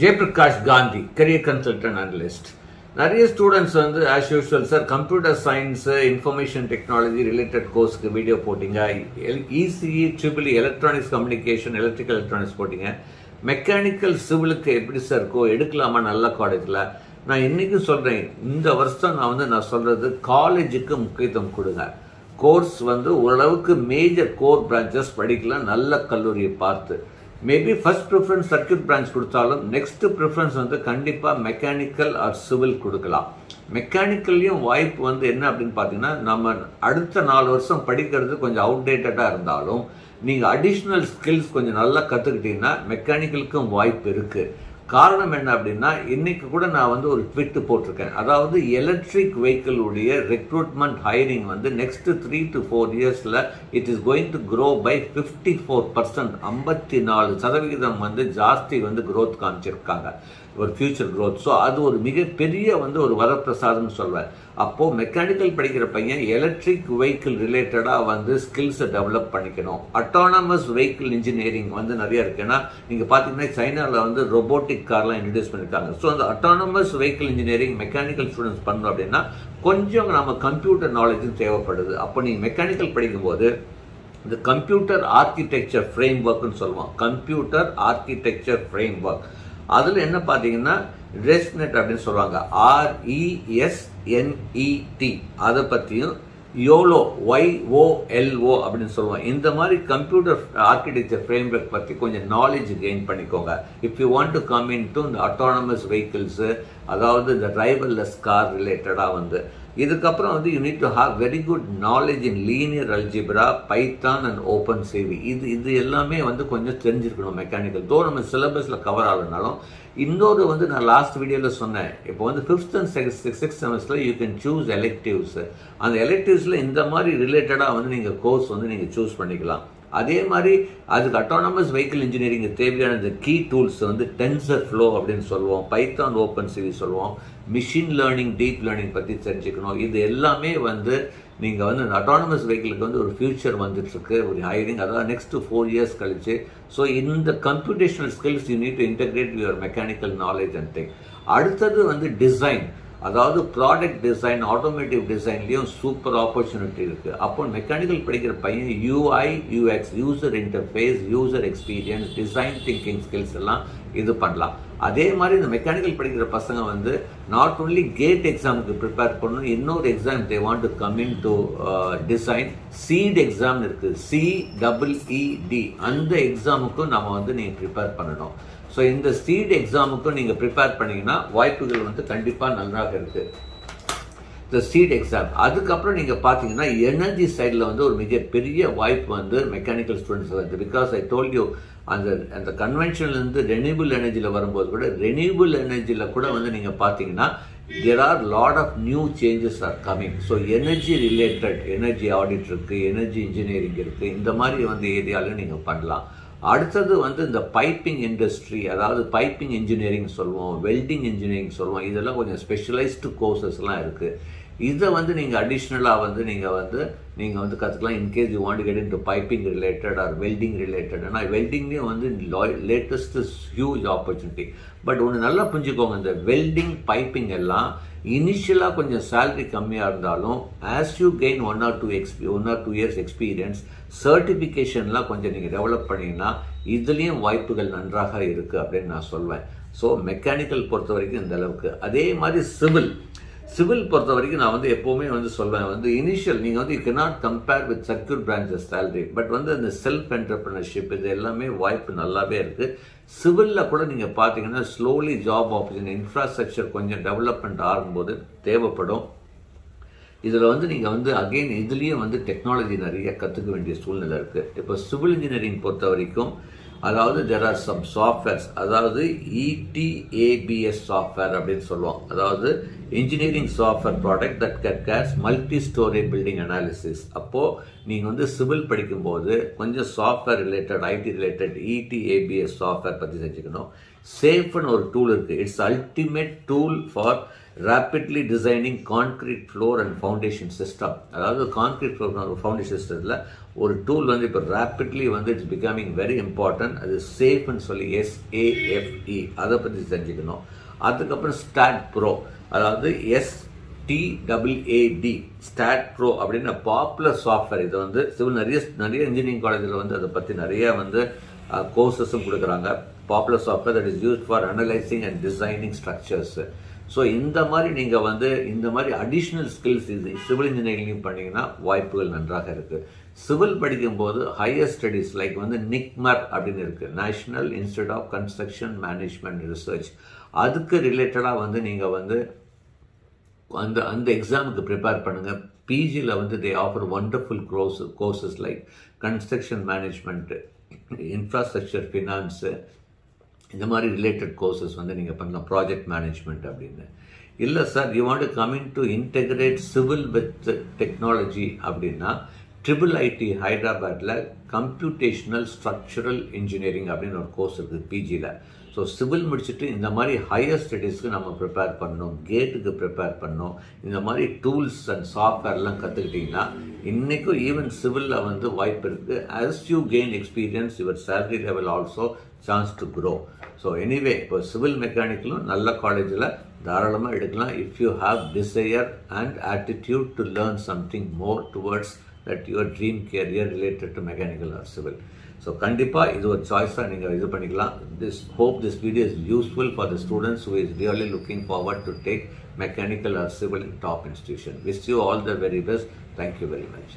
Jayaprakash Gandhi career consultant analyst நிறைய students வந்து as usual sir computer science information technology related கோர்ஸ்க்கு video போட்டிங்க. ECE triple electronics communication electrical electronics போட்டிங்க. Mechanical சிவிலுக்கு எப்படி sir இருக்கோ எடுக்கலாமா நல்ல காலேஜில் நான் இன்னைக்கு சொல்கிறேன் இந்த வருஷம் நான் வந்து நான் சொல்கிறது காலேஜுக்கு முக்கியத்துவம் கொடுங்க. கோர்ஸ் வந்து ஓரளவுக்கு மேஜர் கோர் பிரான்ச்சஸ் படிக்கலாம் நல்ல கல்லூரியை பார்த்து. Maybe first preference circuit branch கொடுத்தாலும் நெக்ஸ்ட் ப்ரிஃபரன்ஸ் வந்து கண்டிப்பாக மெக்கானிக்கல் ஆர் சிவில் கொடுக்கலாம். மெக்கானிக்கல்லையும் வாய்ப்பு வந்து என்ன அப்படின்னு பார்த்தீங்கன்னா நம்ம அடுத்த நாலு வருஷம் படிக்கிறது கொஞ்சம் அவுடேட்டடாக இருந்தாலும் நீங்கள் அடிஷ்னல் ஸ்கில்ஸ் கொஞ்சம் நல்லா கற்றுக்கிட்டீங்கன்னா மெக்கானிக்கலுக்கும் வாய்ப்பு இருக்குது காரணம் என்ன அப்படின்னா இன்னைக்கு கூட நான் வந்து ஒரு ட்விட்டு போட்டிருக்கேன். அதாவது எலக்ட்ரிக் வெஹிக்கிளுடைய ரெக்ரூட்மெண்ட் ஹையரிங் வந்து நெக்ஸ்ட் த்ரீ டு ஃபோர் இயர்ஸில் it is going to grow by fifty four percent ஐம்பத்தி நாலு சதவிகிதம் வந்து ஜாஸ்தி வந்து க்ரோத் காமிச்சிருக்காங்க. ஒரு ஃபியூச்சர் க்ரோத் ஸோ அது ஒரு மிகப்பெரிய வந்து ஒரு வரப்பிரசாதம்னு சொல்வேன் அப்போது மெக்கானிக்கல் படிக்கிற பையன் எலக்ட்ரிக் வெஹிக்கிள் ரிலேட்டடாக வந்து ஸ்கில்ஸை டெவலப் பண்ணிக்கணும். அட்டானமஸ் வெஹிக்கிள் இன்ஜினியரிங் வந்து நிறைய இருக்கு. ஏன்னா நீங்கள் பார்த்தீங்கன்னா சைனாவில் வந்து ரொபோட்டிக் கார்லாம் இன்ட்ரடியூஸ் பண்ணியிருக்காங்க ஸோ அந்த autonomous vehicle engineering mechanical students பண்ணணும் அப்படின்னா கொஞ்சம் நம்ம கம்ப்யூட்டர் நாலேஜும் தேவைப்படுது. அப்போ நீங்கள் மெக்கானிக்கல் படிக்கும்போது இந்த கம்ப்யூட்டர் ஆர்கிடெக்சர் ஃப்ரேம் ஒர்க்னு சொல்லுவோம். கம்ப்யூட்டர் ஆர்கிடெக்சர் ஃப்ரேம் ஒர்க் அதில் என்ன பார்த்தீங்கன்னா ரெஸ்னெட் அப்படின்னு சொல்லுவாங்க. ஆர்இஎஸ்என்இடி அதை பற்றியும் யோலோ ஒய்ஓஎல்ஓ அப்படின்னு சொல்லுவோம். இந்த மாதிரி கம்ப்யூட்டர் ஆர்கிடெக்சர் ஃப்ரேம் ஒர்க் பற்றி கொஞ்சம் நாலேஜ் கெயின் பண்ணிக்கோங்க. If you want to come in to இந்த அட்டானமஸ் வெஹிக்கிள்ஸு அதாவது இந்த டிரைவர்லெஸ் கார் ரிலேட்டடாக வந்து இதுக்கப்புறம் வந்து you need to have very good knowledge in linear algebra Python and OpenCV இது இது எல்லாமே வந்து கொஞ்சம் தெரிஞ்சிருக்கணும் மெக்கானிக்கல் தோ நம்ம சிலபஸில் கவர் ஆகலனாலும் இன்னொரு வந்து நான் லாஸ்ட் வீடியோவில் சொன்னேன். இப்போ வந்து ஃபிஃப்த் அண்ட் சிக்ஸ் சிக்ஸ் செமஸ்டரில் யூ கேன் சூஸ் எலெக்டிவ்ஸ் அந்த எலெக்டிவ்ஸில் இந்த மாதிரி ரிலேட்டடாக வந்து நீங்கள் கோர்ஸ் வந்து நீங்கள் சூஸ் பண்ணிக்கலாம். அதே மாதிரி அதுக்கு அட்டானமஸ் வெஹிக்கிள் இன்ஜினியரிங் தேவையான இந்த கீ டூல்ஸ் வந்து டென்சர் ஃப்ளோ அப்படின்னு சொல்லுவோம் பைத்தான் ஓப்பன் சிவி சொல்லுவோம் மிஷின் லேர்னிங் டீப் லேர்னிங் பற்றி தெரிஞ்சுக்கணும். இது எல்லாமே வந்து நீங்கள் வந்து அட்டானமஸ் வெஹிக்கிளுக்கு வந்து ஒரு ஃபியூச்சர் வந்துட்டுருக்கு ஒரு ஹைரிங் அதாவது நெக்ஸ்ட் ஃபோர் இயர்ஸ் கழிச்சு. ஸோ இந்த computational skills you need to integrate your mechanical knowledge and thing அடுத்தது வந்து டிசைன் அதாவது ப்ராடக்ட் டிசைன் ஆட்டோமேட்டிவ் டிசைன்லேயும் சூப்பர் ஆப்பர்ச்சுனிட்டி இருக்குது அப்போ மெக்கானிக்கல் படிக்கிற பையன் UI UX user interface user experience design thinking skills எல்லாம் இது பண்ணலாம். அதே மாதிரி இந்த மெக்கானிக்கல் படிக்கிற பசங்க வந்து நாட் ஓன்லி கேட் எக்ஸாமுக்கு ப்ரிப்பேர் பண்ணணும் இன்னொரு exam they want to come in to design seat exam இருக்குது சி டபுள்இடி அந்த எக்ஸாமுக்கும் நம்ம வந்து நீங்கள் ப்ரிப்பேர் பண்ணணும். ஸோ இந்த சீட் எக்ஸாமுக்கும் நீங்கள் ப்ரிப்பேர் பண்ணீங்கன்னா வாய்ப்புகள் வந்து கண்டிப்பாக நன்றாக இருக்குது இந்த சீட் எக்ஸாம் அதுக்கப்புறம் நீங்கள் பார்த்தீங்கன்னா எனர்ஜி சைடில் வந்து ஒரு மிகப்பெரிய வாய்ப்பு வந்து மெக்கானிக்கல் ஸ்டூடெண்ட்ஸ் வருது. பிகாஸ் ஐ டோல் யூ அந்த அந்த கன்வென்ஷன்லேருந்து ரெனியூபிள் எனர்ஜியில் வரும்போது கூட ரெனியூபிள் எனர்ஜியில் கூட வந்து நீங்கள் பார்த்தீங்கன்னா there are lot of new changes are coming so energy related energy audit இருக்குது எனர்ஜி இன்ஜினியரிங் இருக்குது இந்த மாதிரி வந்து ஏரியாலையும் நீங்கள் பண்ணலாம். அடுத்தது வந்து இந்த பைப்பிங் இண்டஸ்ட்ரி அதாவது பைப்பிங் இன்ஜினியரிங் சொல்லுவோம் வெல்டிங் இன்ஜினியரிங் சொல்லுவோம் இதெல்லாம் கொஞ்சம் ஸ்பெஷலைஸ்டு கோர்சஸ்லாம் இருக்குது இதை வந்து நீங்கள் அடிஷ்னலாக வந்து நீங்கள் வந்து நீங்கள் வந்து கற்றுக்கலாம் in case you want get into piping related or welding related ஆனால் வெல்டிங்லேயும் வந்து லேட்டஸ்ட் ஹியூஜ் ஆப்பர்ச்சுனிட்டி பட் ஒன்று நல்லா புரிஞ்சுக்கோங்க இந்த வெல்டிங் பைப்பிங் எல்லாம் இனிஷியலாக கொஞ்சம் சேலரி கம்மியாக இருந்தாலும் as you gain one or two exp one or two years experience சர்டிஃபிகேஷன்லாம் கொஞ்சம் நீங்கள் டெவலப் பண்ணிங்கன்னா இதுலேயும் வாய்ப்புகள் நன்றாக இருக்குது அப்படின்னு நான் சொல்வேன். ஸோ மெக்கானிக்கல் பொறுத்த வரைக்கும் இந்த அளவுக்கு. அதே மாதிரி சிவில் சிவில் பொறுத்த வரைக்கும் நான் வந்து எப்போவுமே வந்து சொல்வேன் வந்து இனிஷியல் நீங்கள் வந்து you cannot compare with circuit branches salary but வந்து அந்த செல்ஃப் என்டர்பிரினர்ஷிப் இது எல்லாமே வாய்ப்பு நல்லாவே இருக்குது சிவிலில் கூட நீங்கள் பார்த்தீங்கன்னா ஸ்லோலி ஜாப் ஆப்பர்ச்சுனிட்டி இன்ஃப்ராஸ்ட்ரக்சர் கொஞ்சம் டெவலப்மெண்ட் ஆகும்போது தேவைப்படும். இதில் வந்து நீங்கள் வந்து அகெயின் இதுலேயும் வந்து டெக்னாலஜி நிறைய கற்றுக்க வேண்டிய சூழ்நிலை இருக்குது இப்போ சிவில் இன்ஜினியரிங் பொறுத்த வரைக்கும் அதாவது தெர் ஆர் சம் சாஃப்ட்வேர்ஸ் அதாவது இடிஏபிஎஸ் சாஃப்ட்வேர் அப்படின்னு சொல்லுவோம் அதாவது engineering software product that cut case multi storey building analysis அப்போது நீங்கள் வந்து சிவில் படிக்கும்போது கொஞ்சம் software related IT related ETABS software பற்றி செஞ்சுக்கணும் சேஃப்னு ஒரு டூல் இருக்குது it's ultimate tool for rapidly designing concrete floor and foundation system அதாவது கான்கிரீட் ஃப்ளோர் ஃபவுண்டேஷன் சிஸ்டத்தில் ஒரு டூல் வந்து இப்போ ரேப்பிட்லி வந்து இட்ஸ் பிகமிங் வெரி இம்பார்ட்டன்ட் அது சேஃப்னு சொல்லி எஸ்ஏஎஃப்இ அதை பற்றி தெரிஞ்சுக்கணும். அதுக்கப்புறம் ஸ்டாட் ப்ரோ அதாவது S T double A D STAAD Pro அப்படின்னு பாப்புலர் சாஃப்ட்வேர் இது வந்து சிவில் நிறைய நிறைய இன்ஜினியரிங் காலேஜில் வந்து அதை பற்றி நிறைய வந்து கோர்சஸும் கொடுக்குறாங்க. Popular software that is used for analysing and designing structures so இந்த மாதிரி நீங்கள் வந்து இந்த மாதிரி அடிஷ்னல் ஸ்கில்ஸ் இது சிவில் இன்ஜினியரிங் பண்ணிங்கன்னா வாய்ப்புகள் நன்றாக இருக்குது சிவில் படிக்கும்போது ஹையர் ஸ்டடீஸ் லைக் வந்து நிக்மர் அப்படின்னு இருக்குது national institute of construction management research அதுக்கு ரிலேட்டடாக வந்து நீங்கள் வந்து அந்த அந்த எக்ஸாமுக்கு ப்ரிப்பேர் பண்ணுங்கள் பிஜியில் வந்து they offer wonderful course courses like construction management infrastructure finance இந்த மாதிரி ரிலேட்டட் கோர்சஸ் வந்து நீங்கள் பண்ணலாம். ப்ராஜெக்ட் மேனேஜ்மெண்ட் அப்படின்னு. இல்லை sir you want coming to integrate civil with technology அப்படின்னா ட்ரிபிள் ஐடி ஹைதராபாத்தில் கம்ப்யூட்டேஷனல் ஸ்ட்ரக்சரல் இன்ஜினியரிங் அப்படின்னு ஒரு கோர்ஸ் இருக்குது பிஜியில் ஸோ சிவில் முடிச்சுட்டு இந்த மாதிரி ஹையர் ஸ்டடீஸ்க்கு நம்ம ப்ரிப்பேர் பண்ணணும் கேட்டுக்கு ப்ரிப்பேர் பண்ணணும். இந்த மாதிரி டூல்ஸ் அண்ட் சாஃப்ட்வேர்லாம் கற்றுக்கிட்டிங்கன்னா இன்றைக்கும் ஈவன் சிவிலில் வந்து வாய்ப்பு இருக்குது as you gain experience your salary level also chance to grow so anyway இப்போ சிவில் மெக்கானிக்கலும் நல்ல காலேஜில் தாராளமாக எடுக்கலாம். If you have desire and attitude to learn something more towards that your dream career related to mechanical or civil so கண்டிப்பாக இது ஒரு சாய்ஸாக நீங்கள் இது பண்ணிக்கலாம். This hope this video is useful for the students who is really looking forward to take mechanical or civil in top institution wish you all the very best thank you very much